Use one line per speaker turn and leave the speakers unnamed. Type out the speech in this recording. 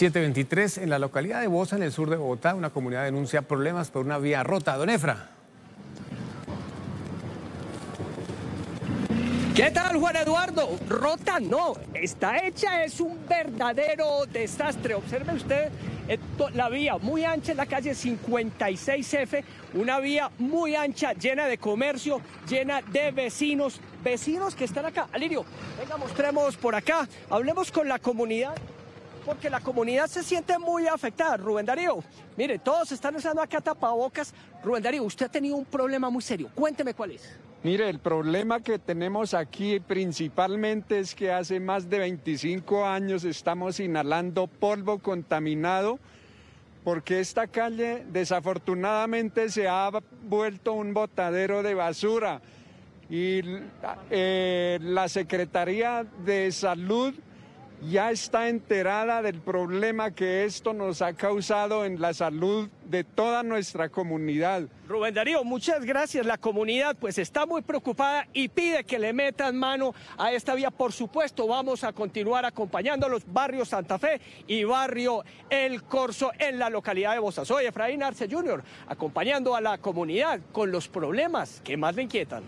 723, en la localidad de Bosa, en el sur de Bogotá, una comunidad denuncia problemas por una vía rota. Don Efra.
¿Qué tal, Juan Eduardo? Rota no, está hecha, es un verdadero desastre. Observe usted la vía muy ancha en la calle 56F, una vía muy ancha, llena de comercio, llena de vecinos, vecinos que están acá. Alirio, venga, mostremos por acá, hablemos con la comunidad porque la comunidad se siente muy afectada. Rubén Darío, mire, todos están usando acá tapabocas. Rubén Darío, usted ha tenido un problema muy serio. Cuénteme cuál es.
Mire, el problema que tenemos aquí principalmente es que hace más de 25 años estamos inhalando polvo contaminado porque esta calle desafortunadamente se ha vuelto un botadero de basura y eh, la Secretaría de Salud ya está enterada del problema que esto nos ha causado en la salud de toda nuestra comunidad.
Rubén Darío, muchas gracias. La comunidad pues está muy preocupada y pide que le metan mano a esta vía. Por supuesto, vamos a continuar acompañando a los barrios Santa Fe y barrio El Corso en la localidad de Bosa. Soy Efraín Arce Jr., acompañando a la comunidad con los problemas que más le inquietan.